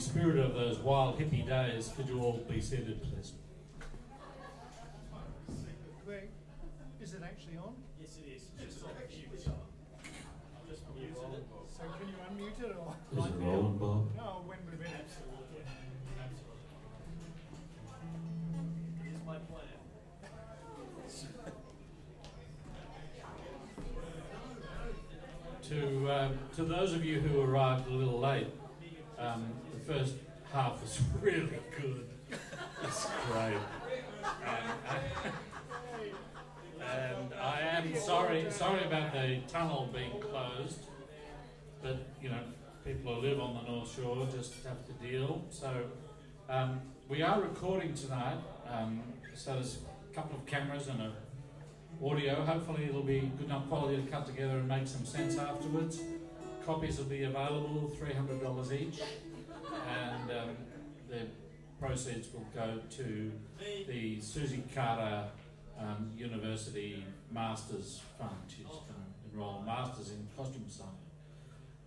spirit of those wild hippie days, could you all be seated, please? Greg, is it actually on? Yes, it is. Just on mute. Just mute it. So can you unmute it or? Is it rolling, Bob? No, when we're ready. Absolutely. Absolutely. It is my plan. To, um, to those of you who arrived a little late, um, the first half was really good. It's great. And, and I am sorry, sorry about the tunnel being closed, but you know, people who live on the North Shore just have to deal. So um, we are recording tonight, um, so there's a couple of cameras and a audio. Hopefully, it'll be good enough quality to cut together and make some sense afterwards. Copies will be available, $300 each, and um, the proceeds will go to the Susie Carter um, University Masters Fund. She's going to enrol Masters in costume design.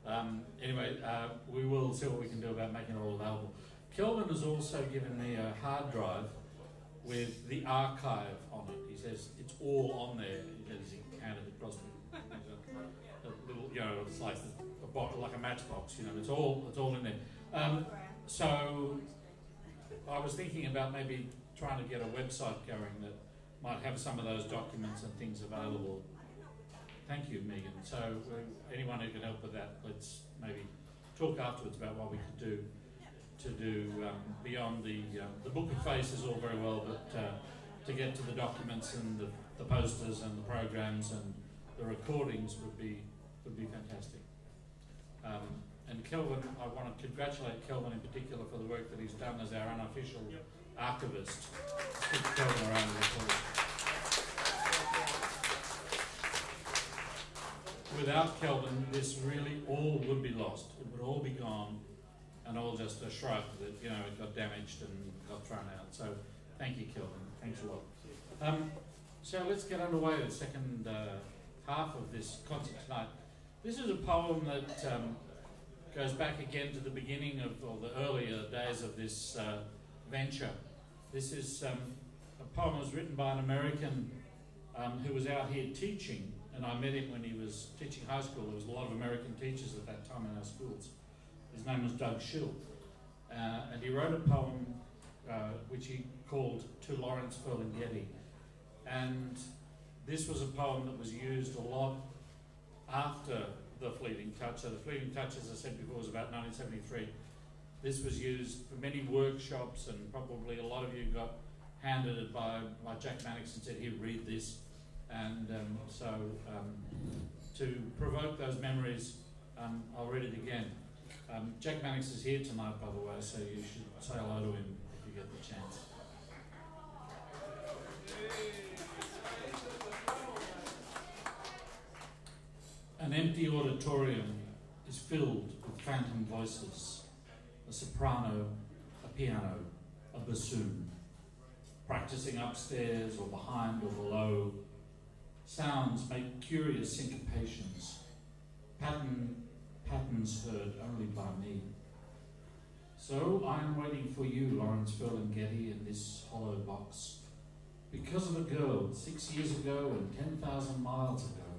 Um, anyway, uh, we will see what we can do about making it all available. Kelvin has also given me a hard drive with the archive on it. He says it's all on there. He says he counted across the, a little, you know, it's like a bottle, like a matchbox. You know, it's all it's all in there. Um, so I was thinking about maybe trying to get a website going that might have some of those documents and things available. Thank you, Megan. So uh, anyone who can help with that, let's maybe talk afterwards about what we could do to do um, beyond the um, the book of faces all very well, but uh, to get to the documents and the, the posters and the programs and the recordings would be would be fantastic. Um, and Kelvin, I want to congratulate Kelvin in particular for the work that he's done as our unofficial archivist. Kelvin a round of. Without Kelvin, this really all would be lost. It would all be gone and all just a shrug that you know it got damaged and got thrown out. So thank you, Kelvin. Thanks a lot. Um, so let's get underway with the second uh, half of this concert tonight. This is a poem that um, goes back again to the beginning of or the earlier days of this uh, venture. This is um, a poem that was written by an American um, who was out here teaching, and I met him when he was teaching high school. There was a lot of American teachers at that time in our schools. His name was Doug Schill. Uh, and he wrote a poem uh, which he called To Lawrence Ferlinghetti. And this was a poem that was used a lot after The Fleeting Touch. So, The Fleeting Touch, as I said before, was about 1973. This was used for many workshops, and probably a lot of you got handed it by, by Jack Mannix and said, Here, read this. And um, so, um, to provoke those memories, um, I'll read it again. Um, Jack Mannix is here tonight, by the way, so you should say hello to him if you get the chance. An empty auditorium is filled with phantom voices a soprano, a piano, a bassoon, practicing upstairs or behind or below. Sounds make curious syncopations. Pattern patterns heard only by me. So I am waiting for you, Lawrence Ferlinghetti, in this hollow box, because of a girl six years ago and 10,000 miles ago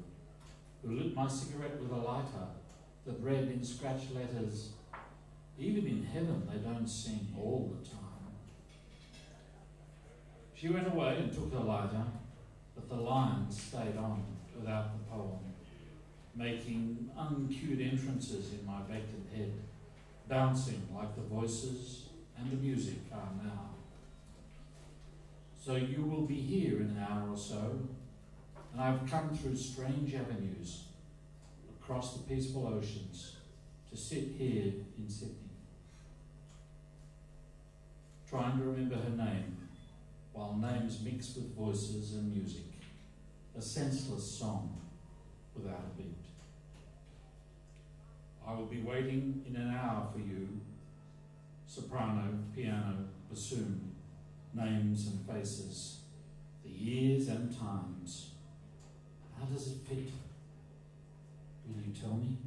who lit my cigarette with a lighter that read in scratch letters, Even in heaven they don't sing all the time. She went away and took her lighter, but the lines stayed on without the poem making uncued entrances in my vacant head, bouncing like the voices and the music are now. So you will be here in an hour or so, and I've come through strange avenues, across the peaceful oceans, to sit here in Sydney. Trying to remember her name, while names mix with voices and music, a senseless song without a beat. I will be waiting in an hour for you. Soprano, piano, bassoon, names and faces, the years and times. How does it fit? Will you tell me?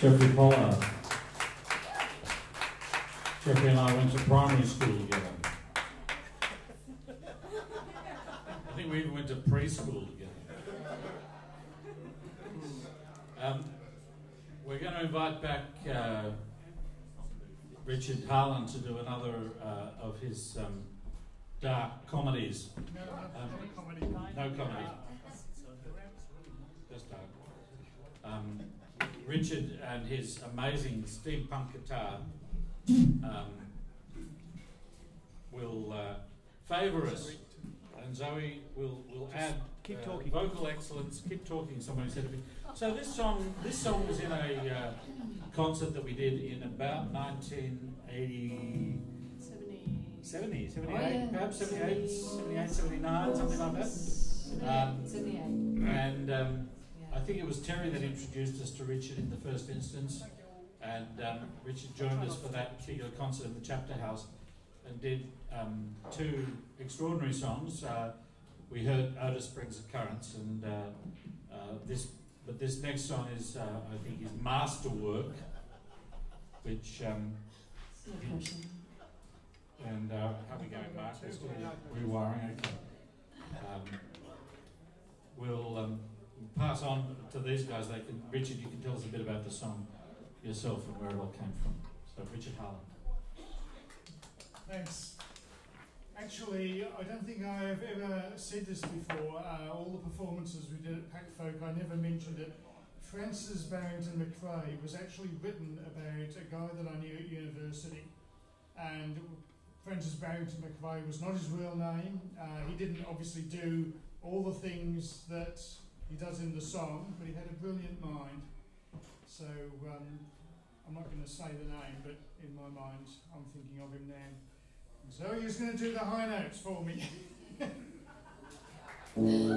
Jeffrey Pollard. Jeffrey and I went to primary school together. I think we even went to preschool together. Um, we're going to invite back uh, Richard Harland to do another uh, of his um, dark comedies. No, no, Um, not comedy. No comedy, just dark. Um, Richard and his amazing steampunk guitar um, will uh, favour us, and Zoe will will add keep uh, talking. vocal excellence. Keep talking. Somebody said to me. So this song, this song was in a uh, concert that we did in about 1980. 70, 78, Oh, yeah. perhaps 78, 78, 79, something like that. Um, 78. And um, I think it was Terry that introduced us to Richard in the first instance. And um, Richard joined us for that particular concert in the Chapter House and did um, two extraordinary songs. Uh, we heard Otis Springs of Currents, and uh, uh, this, but this next song is, uh, I think, his masterwork, which. Um, and uh, how are we going, Mark? Still rewiring, okay. Um, we'll um, pass on to these guys. They can, Richard, you can tell us a bit about the song yourself and where it all came from. So, Richard Harland. Thanks. Actually, I don't think I've ever said this before. Uh, all the performances we did at PACT Folk, I never mentioned it. Francis Barrington McRae was actually written about a guy that I knew at university. And Francis Barrington McRae was not his real name. Uh, he didn't obviously do all the things that he does in the song, but he had a brilliant mind. So um, I'm not going to say the name, but in my mind, I'm thinking of him now. So he's going to do the high notes for me. Well,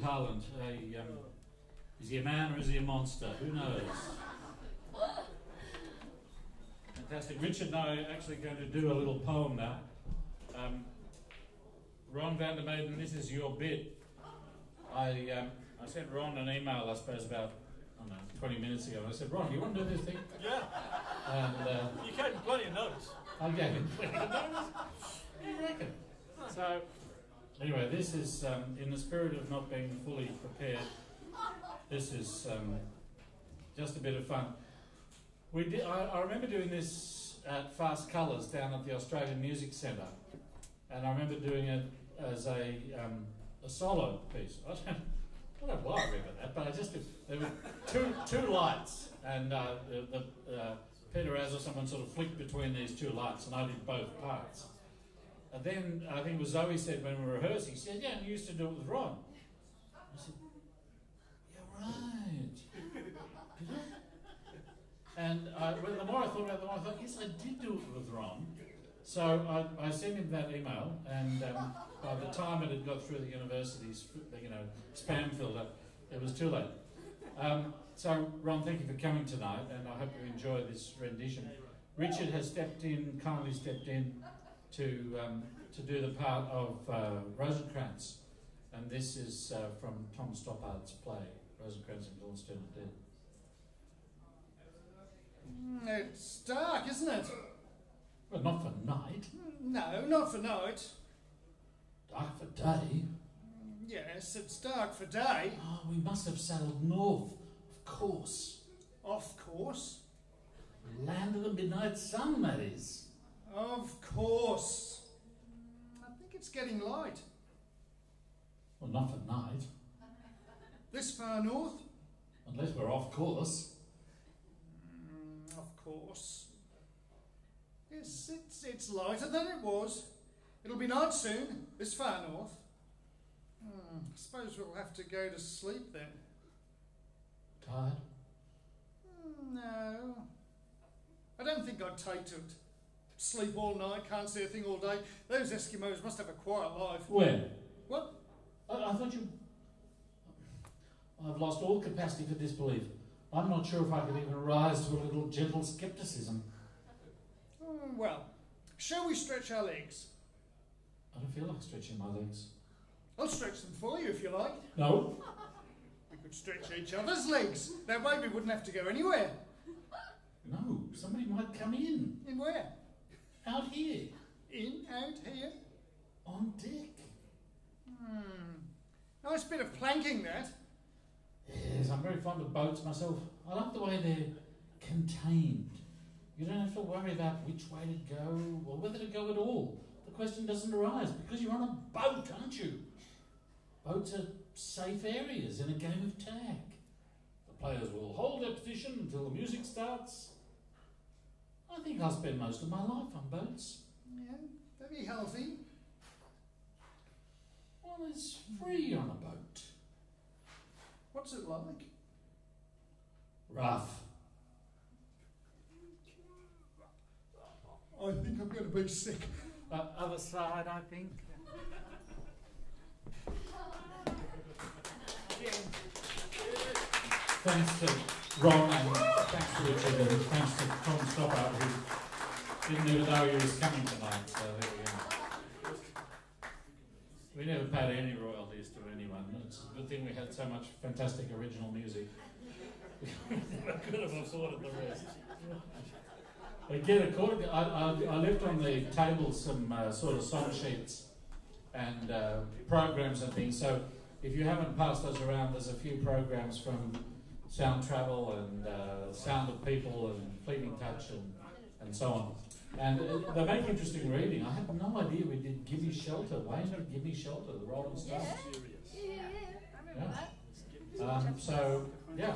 Richard Harland, a, um, is he a man or is he a monster? Who knows? Fantastic. Richard and I are actually going to do a little poem now. Um, Ron van der Maiden, this is your bit. I, um, I sent Ron an email, I suppose, about I don't know, 20 minutes ago. I said, Ron, do you want to do this thing? Yeah, And uh, you gave him plenty of notice. I gave him plenty of notice. What do you reckon? So, anyway, this is um, in the spirit of not being fully prepared. This is um, just a bit of fun. We did, I, I remember doing this at Fast Colours down at the Australian Music Centre, and I remember doing it as a, um, a solo piece. I don't, I don't know why I remember that, but I just there were two two lights, and uh, the, the uh, Peter Az or someone sort of flicked between these two lights, and I did both parts. And then I think it was Zoe said when we were rehearsing, she said, "Yeah, you used to do it with Ron." I said, "Yeah, right." I? And uh, well, the more I thought about it, the more I thought, yes, I did do it with Ron. So I, I sent him that email, and um, by the time it had got through the university's, you know, spam filter, it was too late. Um, so, Ron, thank you for coming tonight, and I hope you enjoy this rendition. Richard has stepped in, kindly stepped in, to um, to do the part of uh, Rosencrantz, and this is uh, from Tom Stoppard's play, Rosencrantz and Guildenstern are Dead. Mm, It's dark, isn't it? Well, not for night, No, not for night. dark for day. Yes, it's dark for day. Oh, we must have sailed north, of course. Of course. Land of the midnight sun, that is. Of course. I think it's getting light. Well, not at night, This far north? unless we're off course. Mm, of course. Yes, it's, it's lighter than it was. It'll be night soon, this far north. Hmm, I suppose we'll have to go to sleep then. Tired? Hmm, No. I don't think I'd take to it. Sleep all night, can't see a thing all day. Those Eskimos must have a quiet life. Where? What? I, I thought you. I've lost all capacity for disbelief. I'm not sure if I could even rise to a little gentle skepticism. Hmm, well, shall we stretch our legs? I don't feel like stretching my legs. I'll stretch them for you if you like. No? We could stretch each other's legs. That way we wouldn't have to go anywhere. No. Somebody might come in. In where? Out here. In, out, here? On deck. Hmm. Nice bit of planking, that. Yes, I'm very fond of boats myself. I like the way they're contained. You don't have to worry about which way to go or whether to go at all. The question doesn't arise because you're on a boat, aren't you? Boats are safe areas in a game of tag. The players will hold their position until the music starts. I think I'll spend most of my life on boats. Yeah, very healthy. One is free on a boat. What's it like? Rough. I think I'm going to be sick. Uh, other side, I think. Thanks to Ron and thanks to Richard and thanks to Tom Stoppard who didn't even know he was coming tonight. So there we go. We never paid any royalties to anyone. It's a good thing we had so much fantastic original music. I could have afforded the rest. Again, according I, I, I left on the table some uh, sort of song sheets and uh, programs and things. So if you haven't passed those around, there's a few programs from Sound Travel and uh, Sound of People and Fleeting Touch and, and so on. And uh, they make interesting reading. I had no idea we did Gimme Shelter. Wayne did Gimme Shelter, the Rolling Stones. Yeah, yeah, I remember Yeah. Um, so, yeah.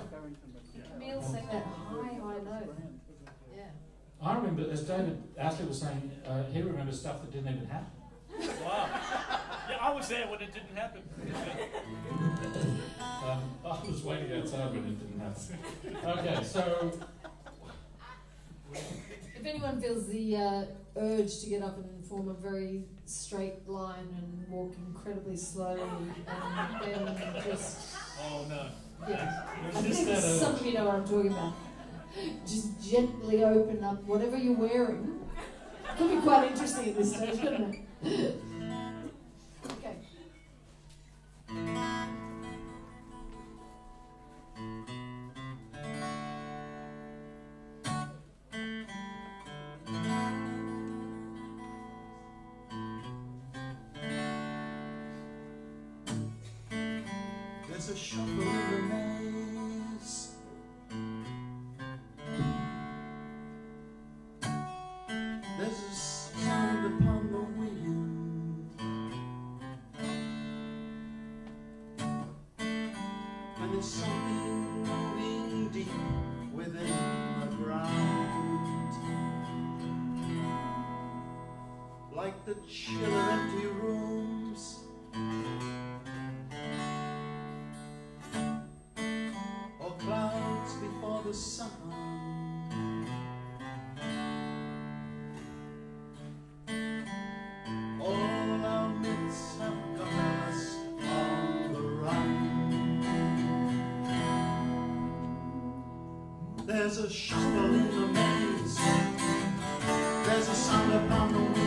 Camille sang that high, high note. Yeah. I remember, as David Ashley was saying, uh, he remembers stuff that didn't even happen. Wow. Yeah, I was there when it didn't happen. Um, I was waiting outside when it didn't happen. Okay, so If anyone feels the uh, urge to get up and form a very straight line and walk incredibly slowly and then just Oh no. yeah. I think uh, some of you know what I'm talking about. Just gently open up whatever you're wearing. It could be quite interesting at this stage, couldn't it? Okay. There's a shuffle in the maze. There's a sound upon the wind.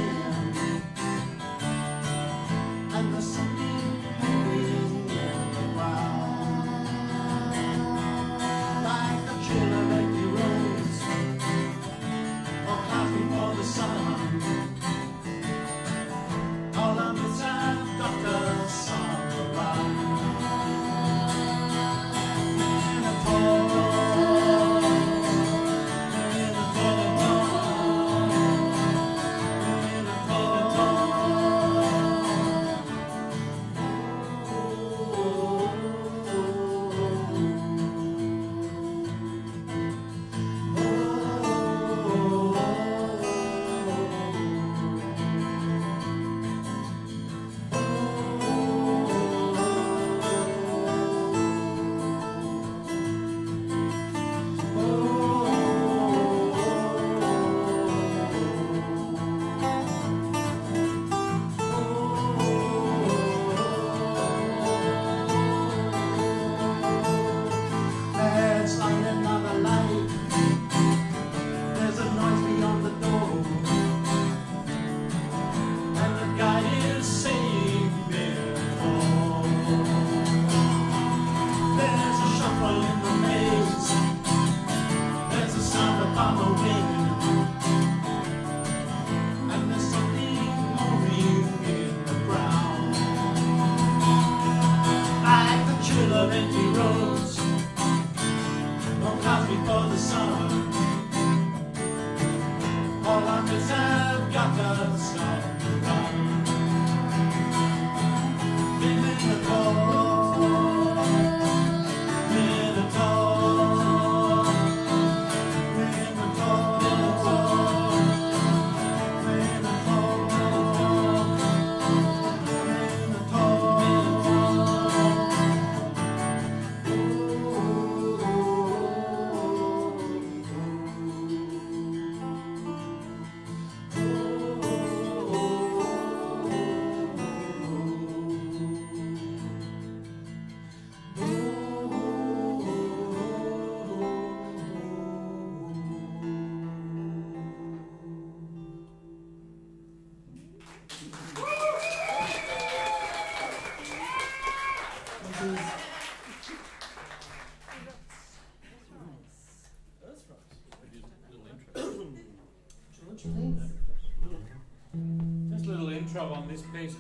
This piece.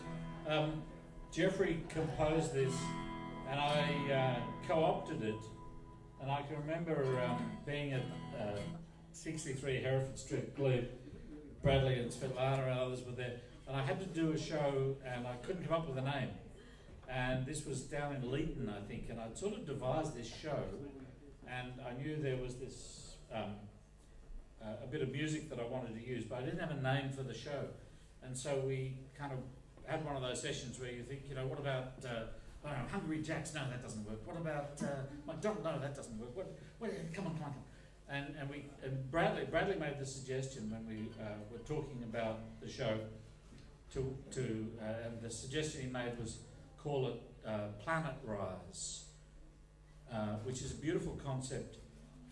Um, Jeffrey composed this, and I uh, co-opted it. And I can remember um, being at uh, 63 Hereford Street, Glebe, Bradley and Svetlana and others were there, and I had to do a show, and I couldn't come up with a name. And this was down in Leeton, I think, and I'd sort of devised this show, and I knew there was this um, uh, a bit of music that I wanted to use, but I didn't have a name for the show. And so we kind of had one of those sessions where you think, you know, what about, uh, I don't know, Hungry Jacks? No, that doesn't work. What about uh, McDonald? No, that doesn't work. What, what, come on, come on. And, and, we, and Bradley, Bradley made the suggestion when we uh, were talking about the show to, to uh, and the suggestion he made was call it uh, Planet Rise, uh, which is a beautiful concept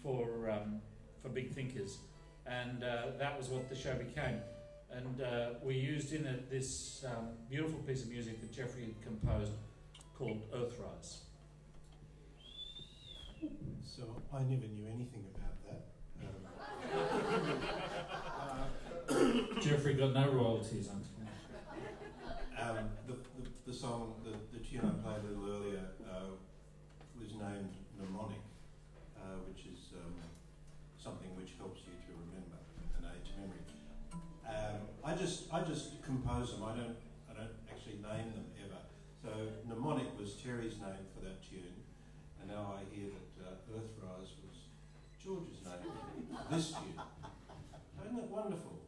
for, um, for big thinkers. And uh, that was what the show became. And uh, we used in it this um, beautiful piece of music that Jeffrey had composed called Earthrise. So I never knew anything about that. Um, uh, Jeffrey got no royalties um, the, the, the song, the, the tune I played a little earlier, uh, was named mnemonic, uh, which is um, something which helps I just I just compose them. I don't I don't actually name them ever. So mnemonic was Terry's name for that tune, and now I hear that uh, Earthrise was George's name for this tune. Isn't that wonderful?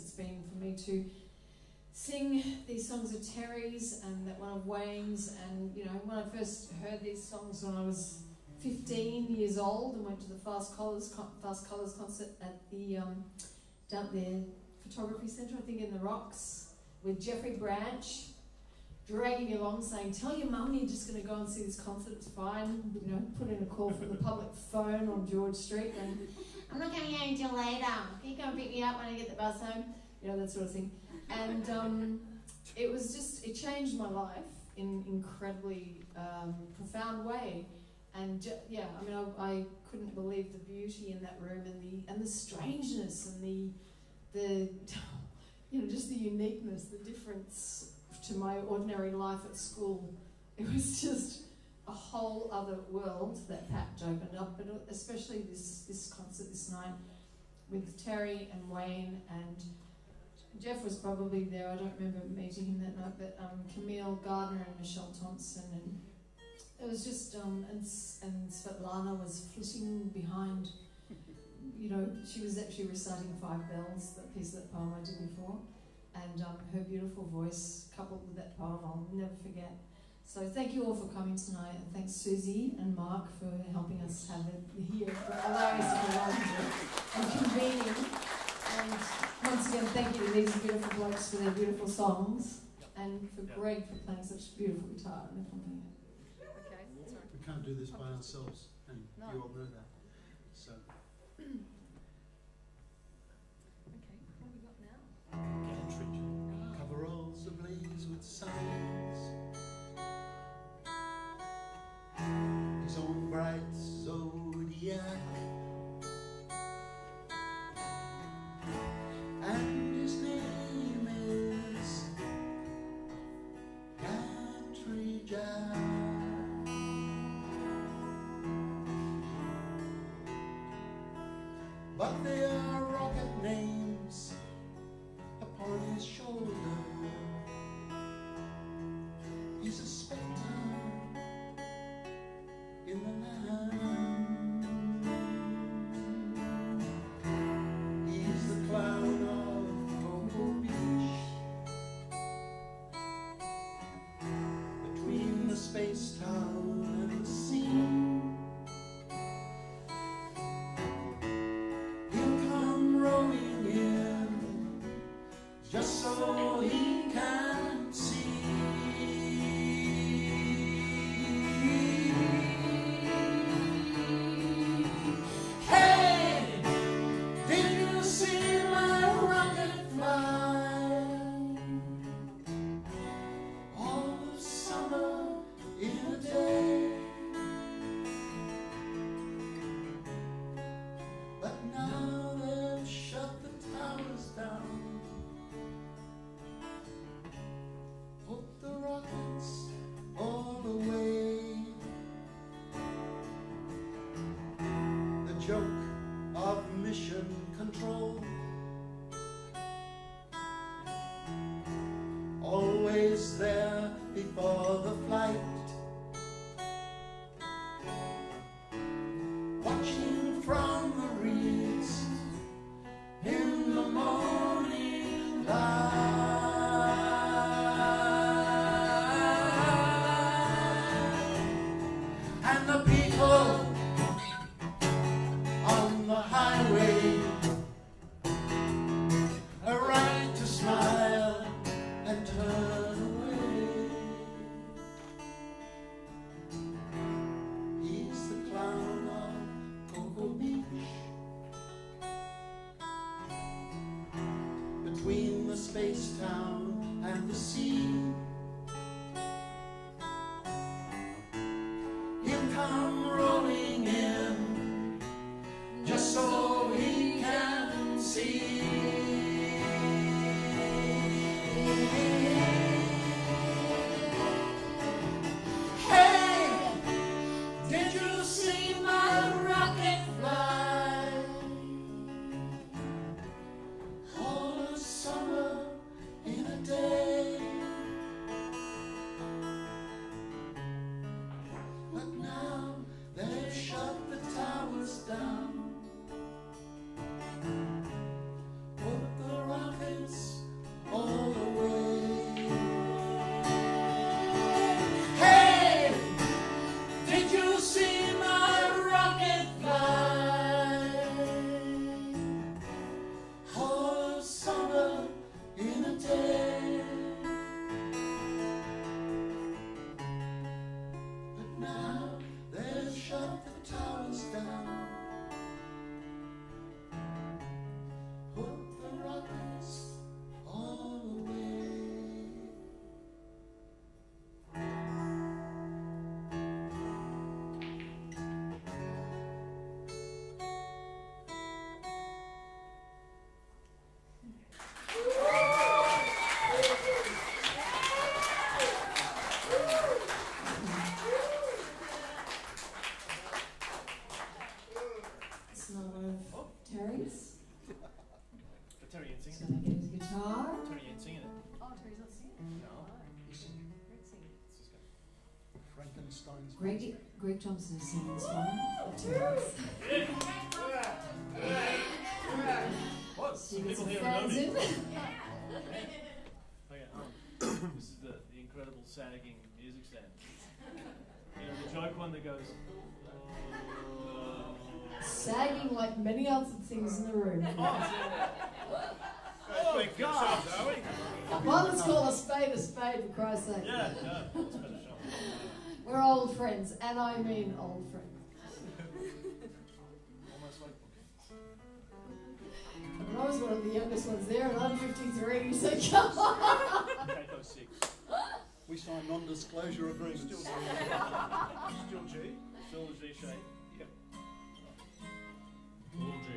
It's been for me to sing these songs of Terry's and that one of Wayne's. And you know, when I first heard these songs when I was 15 years old and went to the Fast Colours Fast Colours concert at the um, down there photography centre, I think in the Rocks, with Jeffrey Branch dragging me along saying, Tell your mum you're just going to go and see this concert, it's fine. You know, put in a call from the public phone on George Street and I'm not coming home until later. Come pick me up when I get the bus home? You know, that sort of thing. And um, it was just, it changed my life in incredibly um, profound way. And yeah, I mean, I, I couldn't believe the beauty in that room and the and the strangeness and the the you know just the uniqueness, the difference to my ordinary life at school. It was just a whole other world that Pat opened up, but especially this this concert this night with Terry and Wayne and Jeff was probably there. I don't remember meeting him that night, but um, Camille Gardner and Michelle Thompson and it was just um, and and Svetlana was flitting behind. You know, she was actually reciting Five Bells, that piece of that poem I did before, and um, her beautiful voice coupled with that poem, I'll never forget. So thank you all for coming tonight, and thanks Susie and Mark for helping us have it here for allowing us to go and convening. And once again, thank you to these beautiful blokes for their beautiful songs and for Yeah. Greg for playing such beautiful guitar and accompanying it. Okay, sorry. We can't do this by ourselves, and No. you all know that. So, Okay, what have we got now? Gantry. coveralls ablaze with signs. His Greg, Greg Thompson is singing this one. for What? Some people here know fans me. Okay, um, this is the, the incredible sagging music stand. You know, the joke one that goes. "Oh, sagging like many other things in the room. Oh, God. Are we? Come on, let's call a spade a spade for Christ's sake. Yeah, yeah. It's been a shock. We're old friends, and I mean old friends. Almost like And I was one of the youngest ones there, and I'm 53, so come on. We signed non-disclosure agreements. Still G. Still G. Still G shape. Yep. All G.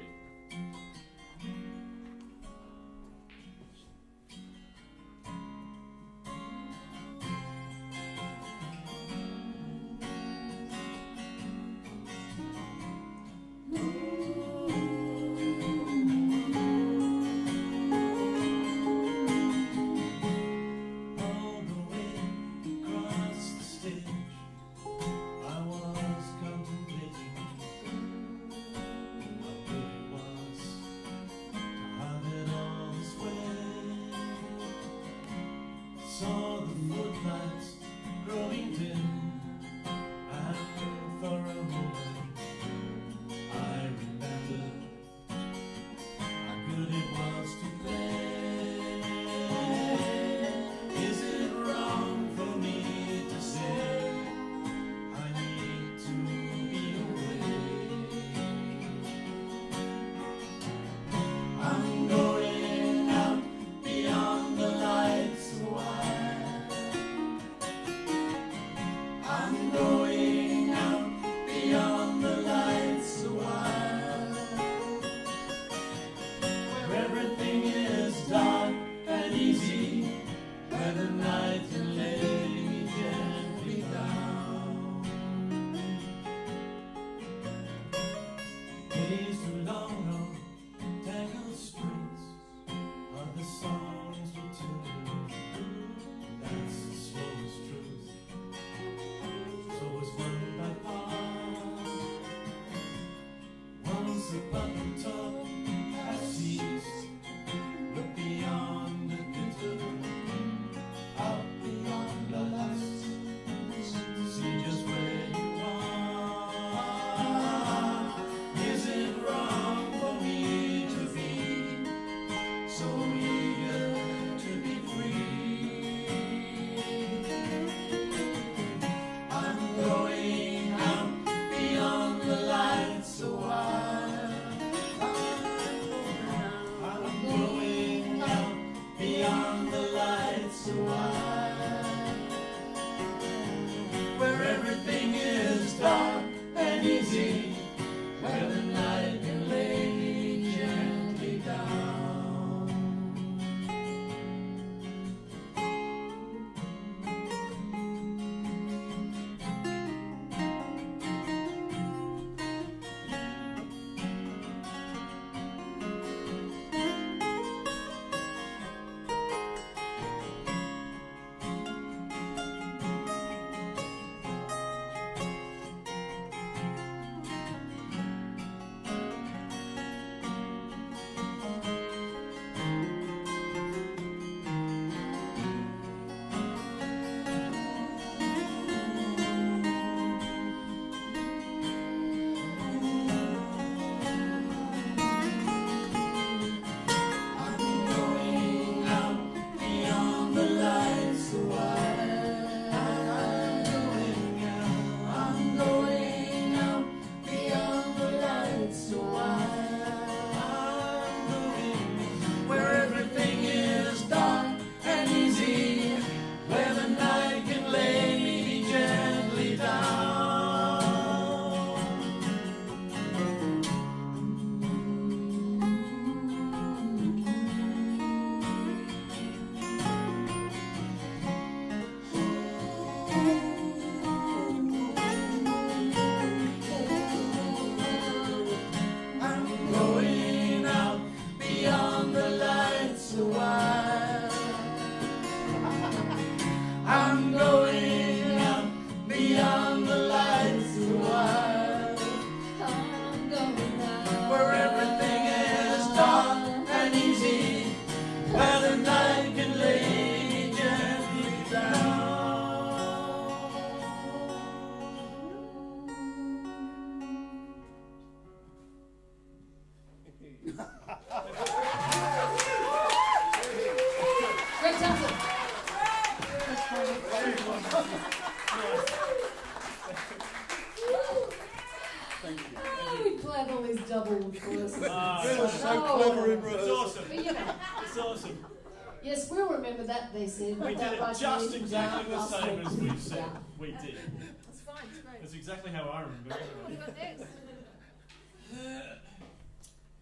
That's fine, it's great. That's exactly how I remember it. what next?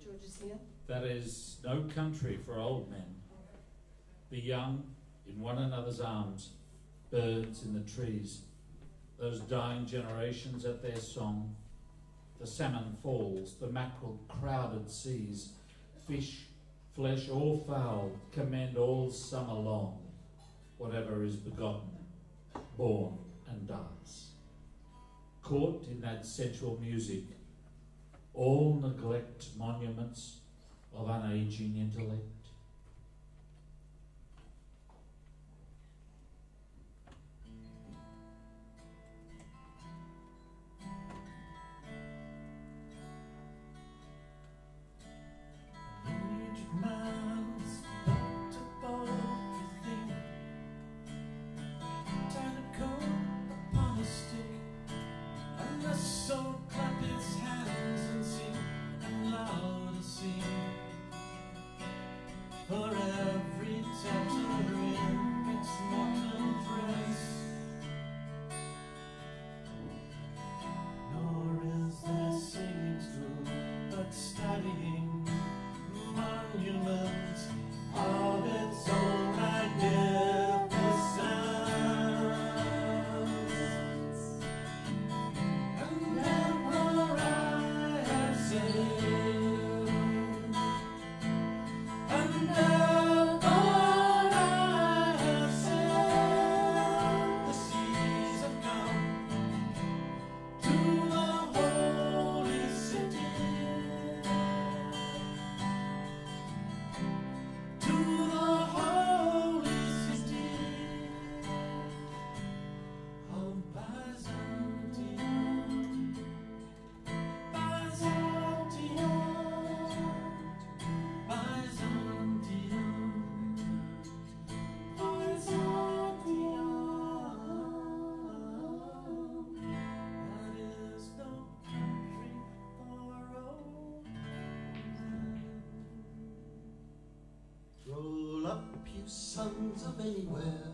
George's here. That is no country for old men. The young in one another's arms, birds in the trees, those dying generations at their song, the salmon falls, the mackerel crowded seas, fish, flesh, or fowl, commend all summer long, whatever is begotten, born, and dance, caught in that sensual music, all neglect monuments of unaging intellect. sons of anywhere.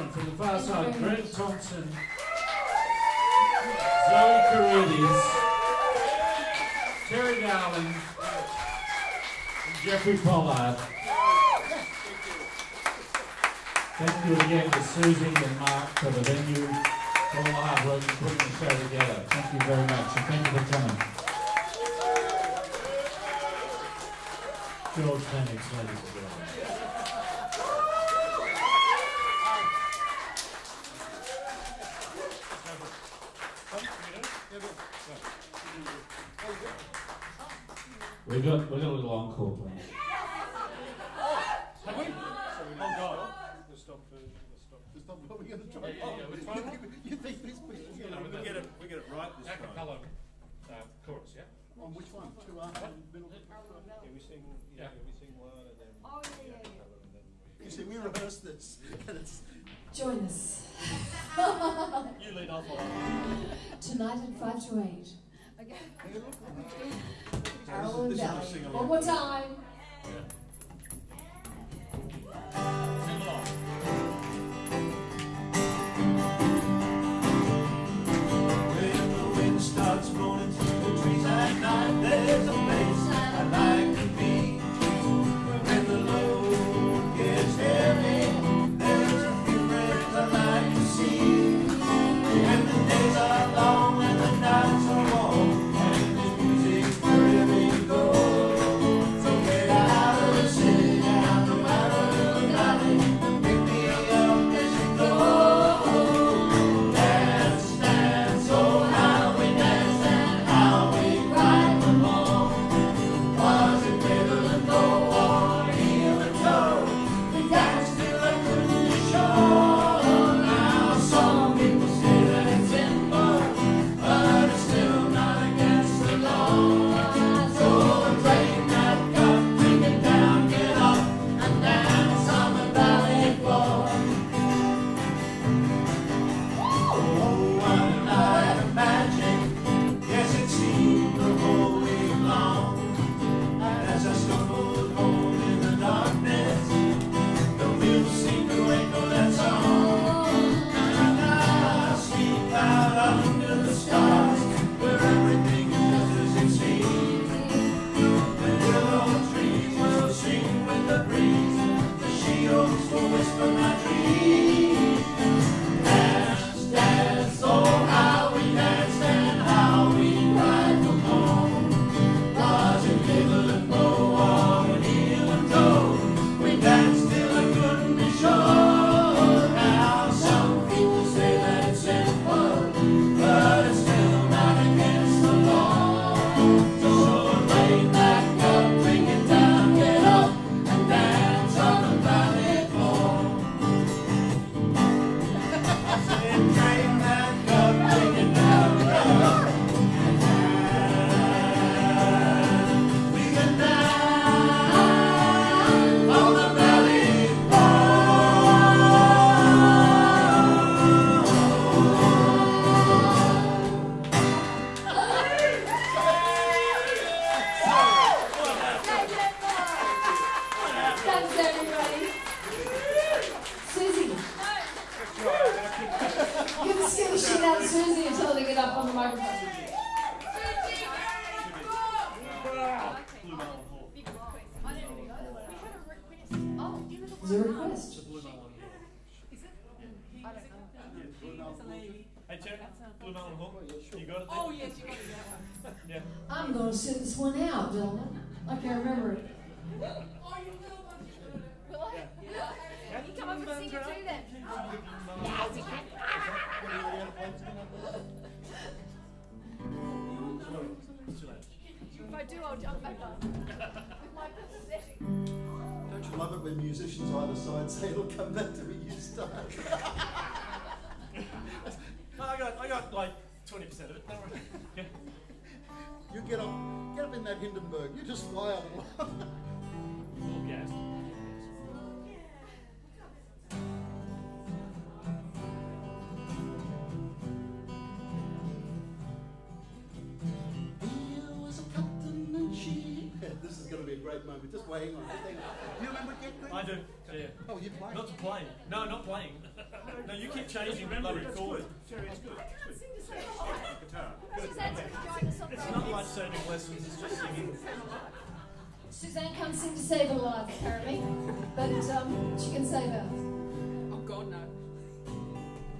Gentlemen, from the far side, Greg. Thompson, Zoe Carides, Terry Garland, and Jeffrey Pollard. Thank you again to Susie and Mark for the venue, for all the hard work in putting the show together. Thank you very much, and thank you for coming. George Mannix, ladies and gentlemen. We got we got a little encore planned. Have we? Oh God. Let's stop. uh, Let's stop. Just we're going to try. Yeah, yeah, yeah, we're trying. You think this was Yeah, we we'll get it, we get it right this time. Acapella uh, chorus, yeah? on which one? Two after and middle. Yeah, we sing, Yeah. yeah, we sing one and then. Oh, yeah, yeah, yeah. acapella and then we- You see, we rehearsed this, and it's Join us You lead off on. tonight at 5 to 8. Okay. And this is. One more time. Sing along. The wind starts blowing I'm going to sit this one out, gentlemen. I can't remember it. Will I? You come up and sing it too then. Yes, you can. It's too late. If I do, I'll jump back up. With my pathetic. Don't you love it when musicians either side say it'll come back to me, you start? No, I got, I got like 20% of it. Don't worry. Yeah. You get up, get up in that Hindenburg, you just fly up. Full gas. Here was a captain and she. this is going to be a great moment. Just waiting on. Just hang on. Do you remember Get Green? I do. Yeah. Oh, you played. Not to play. No, not playing. No, you keep changing the Remember, it's record. good. Jerry, it's good. I can't sing to save a life. Guitar. Suzanne's going to join us on It's not life saving lessons, it's just singing. Suzanne can't seem to save her life, apparently, but um, she can save ours. Oh God, no. Do you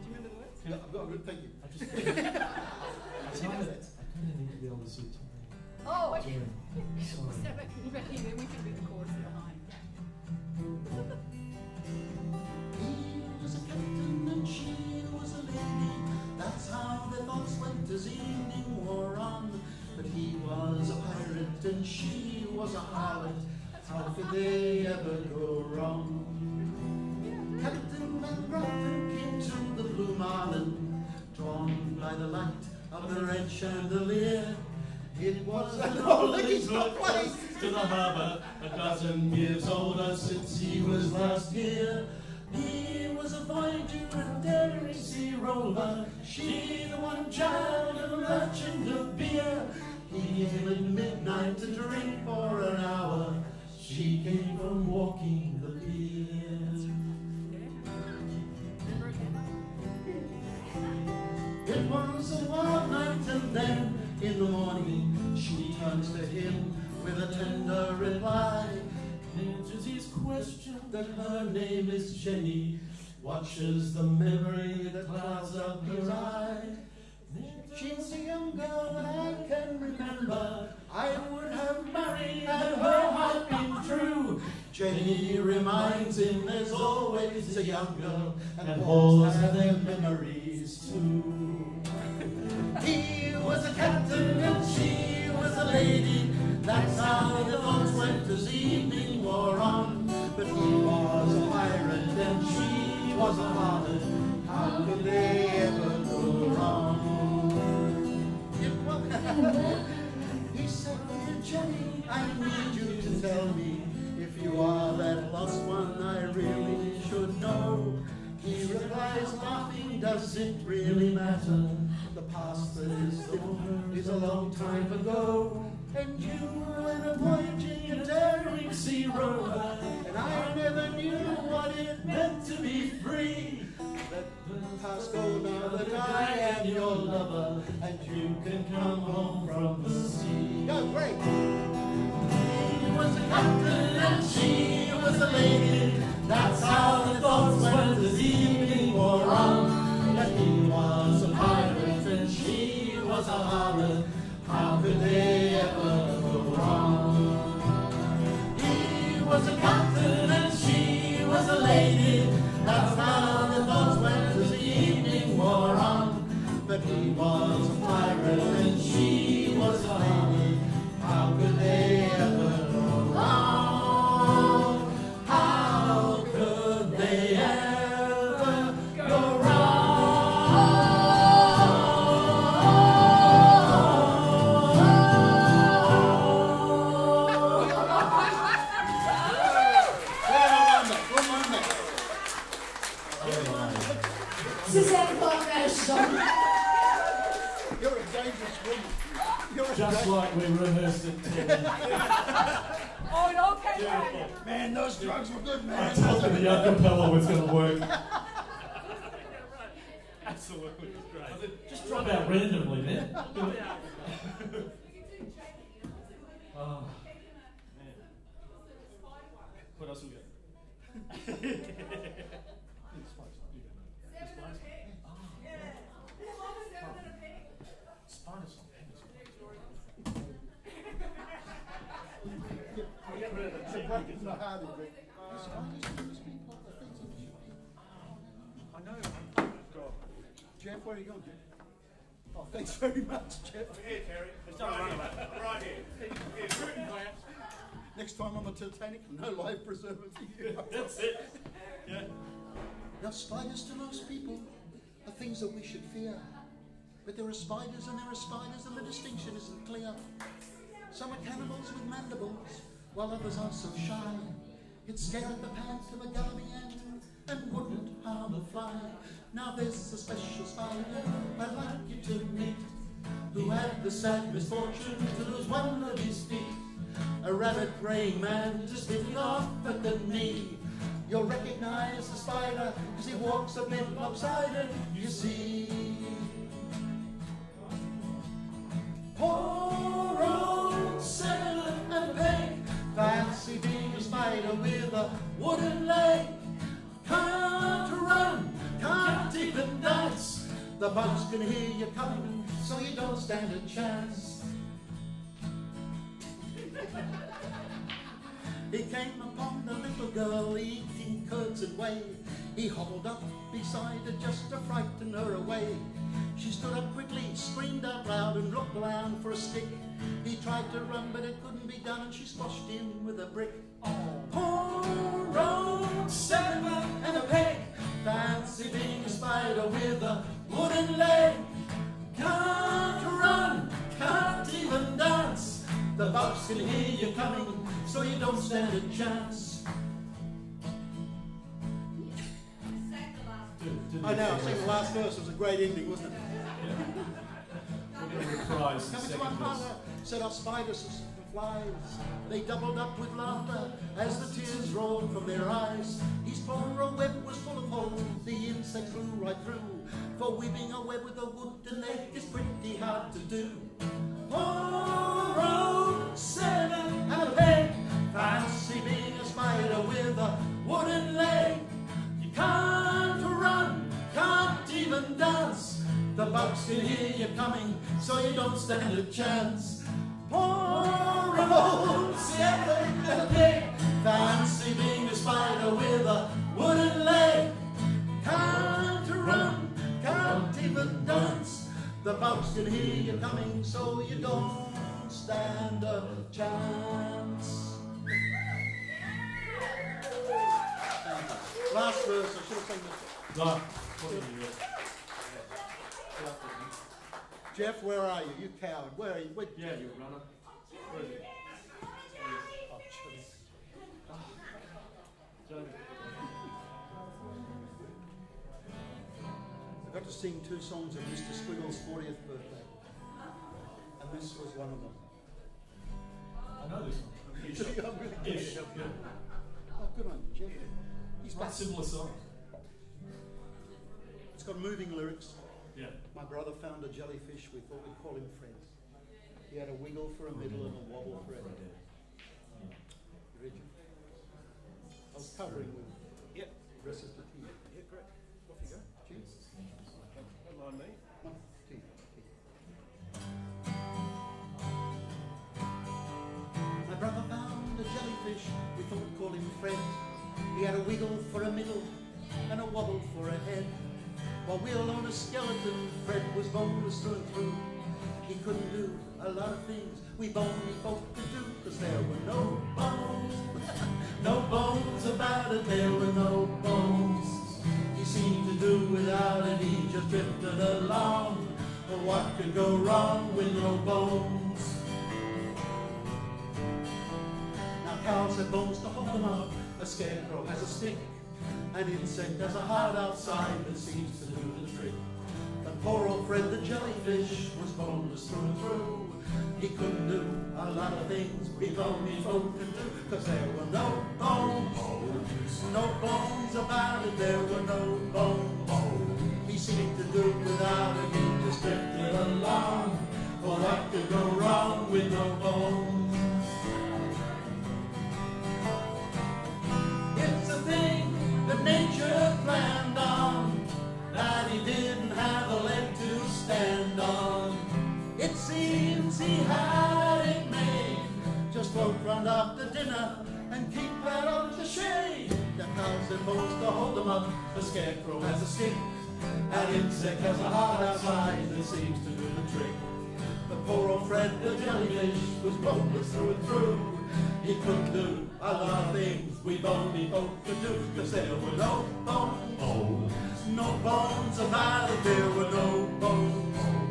remember the words? Yeah, I've got a good thank you. I just I kind of I kind of need to be able to see Terry. Oh, okay. Terry, sorry. Step back, back in, then we can do the chorus behind. That's how their thoughts went as evening wore on. But he was a pirate and she was a harlot. How could they ever go wrong? Captain Van Graffen came to the Blue Marlin, drawn by the light of the red chandelier. It was an old lady stop playing. to the harbour, a dozen years older since he was last here. He was a voyager and daring sea rover. She the one child of a merchant of beer. He came at midnight to drink for an hour. She came from walking the pier. It was a wild night and then in the morning she turns to him with a tender reply. His question that her name is Jenny. Watches the memory that clouds up her eye. She's a young girl I can remember. I would have married had her heart been true. Jenny reminds him there's always a young girl, and have their memories too. He was a captain and she was a lady. That's how the thoughts went as evening on. But he was a pirate and she was a harlot. How could they ever go wrong? He said, Dear Jenny, I need you to tell me if you are that lost one I really should know. He replies, laughing, does it really matter? The past that is over is a long time ago. And you were a voyaging and daring sea rover, and I never knew what it meant to be free. Let the past go now that I am your lover, and you can come home from the sea. Go, great! He was a captain and she was a lady. That's how the thoughts went as evening no life preserver for you. That's it. Yeah. Now, spiders to most people are things that we should fear. But there are spiders and there are spiders, and the distinction isn't clear. Some are cannibals with mandibles, while others are so shy. It scared the pants of a Galabian and wouldn't harm a fly. Now there's a special spider I'd like you to meet, who had the sad misfortune to lose one of his feet. A rabbit praying mantis sitting off at the knee. You'll recognize the spider because he walks a bit lopsided, you see. Poor old Seven and peg, fancy being a spider with a wooden leg. Can't run, can't even dance. The bugs can hear you coming, so you don't stand a chance. He came upon the little girl eating curds and whey. He hobbled up beside her just to frighten her away. She stood up quickly, screamed out loud and looked around for a stick. He tried to run but it couldn't be done and she squashed him with a brick. Oh. Poor old Seven and a peg, fancy being a spider with a wooden leg. Can't run, can't even dance. The bugs can hear you coming, so you don't stand a chance. I know, I think the last verse was a great ending, wasn't it? We're going to reprise the Coming to second my verse. father, said our spiders and flies. They doubled up with laughter as the tears rolled from their eyes. His poor old web was full of holes, the insect flew right through. For weaving a web with a wooden leg is pretty hard to do. Poor old Seven and a peg, fancy being a spider with a wooden leg. You can't run, can't even dance. The bugs can hear you coming, so you don't stand a chance. Poor The bugs can hear you coming, so you don't stand a chance. Last verse, I should have sang this. No, what did you do? Jeff, where are you? You coward. Where are you? Where, Yeah, you runner. Where is it? Oh, jeez. I got to sing two songs of Mr. Squiggle's 40th birthday. And this was one of them. I know this one. I'm really. Yeah. Oh, good on you, Jeff. He's back. similar songs. It's got moving lyrics. Yeah. My brother found a jellyfish. We thought we'd call him Fred. He had a wiggle for a middle and a wobble for a head. You read it? I was covering with Yeah. recitative. Yeah, brother found a jellyfish, we thought call him Fred. He had a wiggle for a middle and a wobble for a head. While we all on a skeleton, Fred was boneless through and through. He couldn't do a lot of things we bony folk could do, cause there were no bones. no bones about it, there were no bones. He seemed to do without it, he just drifted along. But what could go wrong with no bones? Cows have bones to hold them up, a scarecrow has a stick, an insect has a heart outside that seems to do the trick. But poor old Fred the jellyfish was boneless through and through. He couldn't do a lot of things we bony folk could do, cause there were no bones. No bones about it, there were no bones. He seemed to do without it, he just drifted along. For what could go wrong with no bones? He had it made, just float round after dinner and keep out of the shade. The cows are supposed to hold them up, the scarecrow has a stick, an insect has a heart outside that seems to do the trick. But poor old Fred the jellyfish was boneless through and through. He could do a lot of things we bony folk could do, cause there were no bones. No bones about it, there were no bones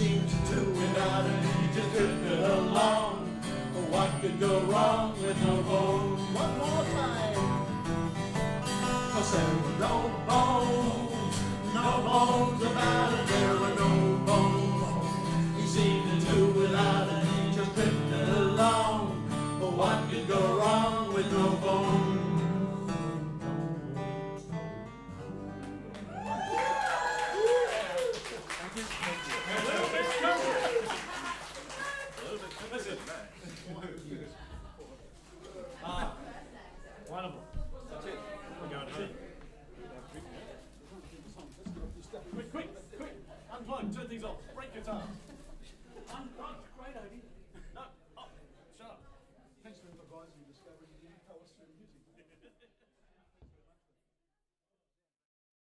seem to do without it. You just couldn't get along. What could go wrong with no bones? One more time. Cause there were no bones, no bones about it. There were no bones. He seemed to do without it. He just couldn't get along. What could go wrong with no bones?